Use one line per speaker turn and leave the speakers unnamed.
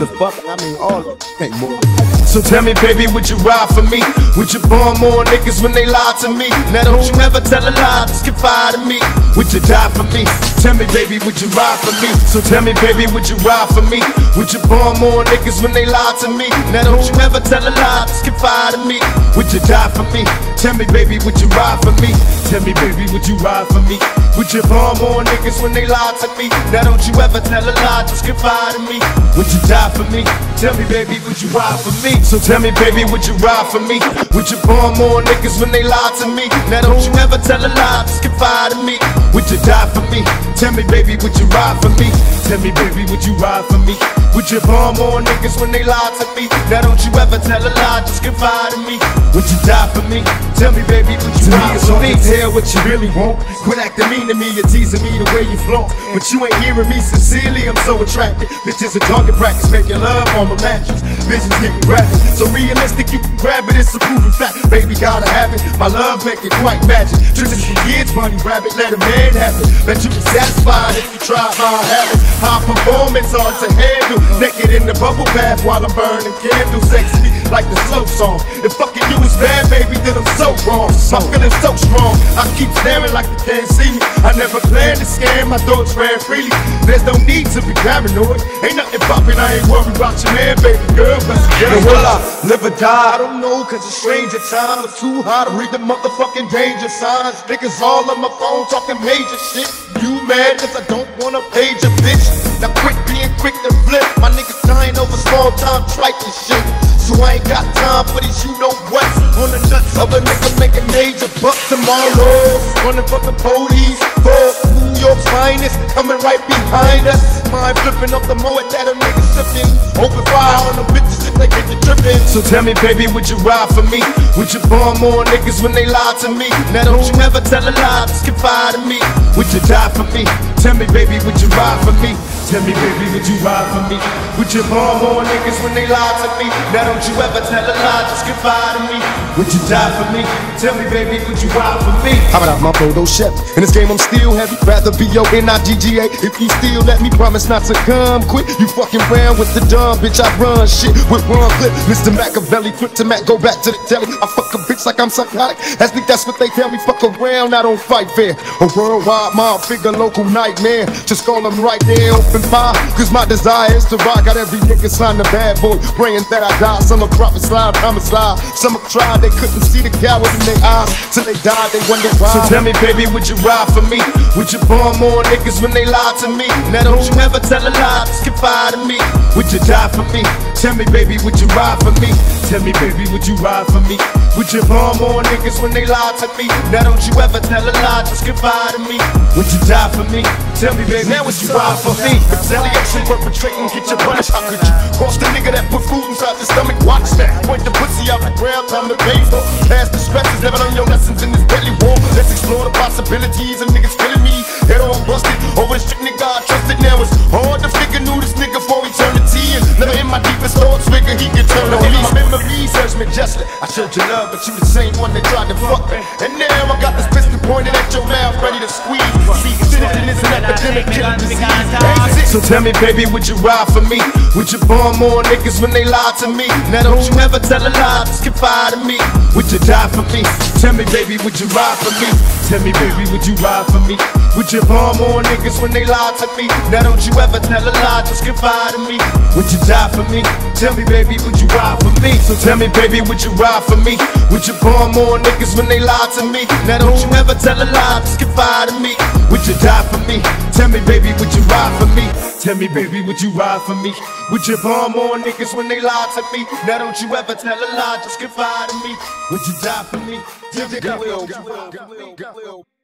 The fuck, I mean all of.
So tell me, baby, would you ride for me? Would you burn more niggas when they lie to me? Now don't you ever tell a lie, just confide in me. Would you die for me? Tell me, baby, would you ride for me? So tell me, baby, would you ride for me? Would you burn more niggas when they lie to me? Now don't you ever tell a lie, just confide in me. Would you die for me? Tell me, baby, would you ride for me? Tell me, baby, would you ride for me? Would you burn more niggas when they lie to me? Now don't you ever tell a lie, just confide in me. Would you die for me? Tell me, baby, would you ride for me? So tell me, baby, would you ride for me? Would you burn more niggas when they lie to me? Now don't you ever tell a lie, just confide in me. Would you die for me? Tell me, baby, would you ride for me? Tell me, baby, would you ride for me? Would you burn more niggas when they lie to me? Now don't you ever tell a lie, just confide in me. Would you die for me? Tell me, baby, would you
To me,
ride
it's
for
hard
me?
tell what you really want. Quit acting mean to me, you're teasing me the way you flaunt. But you ain't hearing me sincerely, I'm so attracted. Bitches a target practice, making love on my mattress. Visions getting graphic, so realistic you can grab it, it's a proven fact. Baby, gotta have it, my love make it quite magic. Tricks from kids, bunny rabbit, let a man have it. Bet you be satisfied if you try hard habits. High performance, hard to handle. Naked in the bubble bath while I'm burning candles. Sexy like the song. If fucking you is bad, baby, then I'm so wrong. My feelings so strong. I keep staring like you can't see me. I never planned to scam, my thoughts ran freely. There's no need to be paranoid. Ain't nothing poppin', I ain't worried about your man, baby girl.
And
yeah,
will I live or die?
I don't know, cause it's strange at times. It's too hard to read the motherfucking danger signs. Niggas all on my phone talking major shit. You mad cause I don't wanna page a bitch. Now quit being quick to flip. My niggas dying over small time trifling shit. These you know what's on the nuts of a nigga making major bucks tomorrow. Running from the police for New York's finest, coming right behind us. Mind flipping up the moat that a nigga sipping. Open fire on the bitches if they get the tripping.
So tell me, baby, would you ride for me? Would you burn more niggas when they lie to me? Now don't you ever tell a lie, just confide in me. Would you die for me? Tell me, baby, would you ride for me? Tell me, baby, would you ride for me? Would you burn more niggas when they lie to me? Now don't you ever tell a lie, just confide in me. Would you die for me? Tell me, baby, would you ride for me?
How about my photo chef? In this game, I'm still heavy. Rather be your N-I-G-G-A. If you still let me promise not to come quick, you fucking round with the dumb bitch. I run shit with one clip. Mr. Makaveli, quick to Mac, go back to the telly. I fuck a bitch like I'm psychotic. That's that's what they tell me. Fuck around, I don't fight fair. A worldwide mob figure, local nightmare. Just call them right there, open fire. Cause my desire is to rock. Got every nigga signed a bad boy, praying that I die. Some are and slide, a slide. Some have tried, they couldn't see the coward in their eyes. Till they died, they wonder why.
So tell me, baby, would you ride for me? Would you burn more niggas when they lie to me? Now don't you ever tell a lie, just confide in me. Would you die for me? Tell me, baby, would you ride for me? Tell me, baby, would you ride for me? Would you burn more niggas when they lie to me? Now don't you ever tell a lie, just confide in me. Would you die for me? Tell me, baby, now would you ride for me?
Retaliation, perpetrating, get your punish. How could you cross the nigga that put food inside the stomach? Watch that. Point the pussy out the ground, time to pay for. Past the stresses, never learn your lessons in this deadly war. Let's explore the possibilities of niggas killing me. Head on busted over the strict nigga I trusted. Now it's hard to justly. I showed you love, but you the same one that tried to fuck me. And now I got this pistol pointed at your mouth, ready to squeeze. See, citizen is an epidemic, killing disease.
So tell me, baby, would you ride for me? Would you burn more niggas when they lie to me? Now don't you ever tell a lie, just confide in me. Would you die for me? Tell me, baby, would you ride for me? Tell me, baby, would you ride for me? Would you burn more niggas when they lie to me? Now don't you ever tell a lie, just confide in me. Would you die for me? Tell me, baby, would you ride for me? So tell me, baby, would you ride for me? Would you burn more niggas when they lie to me? Now don't you ever tell a lie, just confide in me. Would you die for me? Tell me, baby, would you ride for me? Tell me, baby, would you ride for me? Would you burn more niggas when they lie to me? Now don't you ever tell a lie, just confide in me. Would you die for me? Ride for me?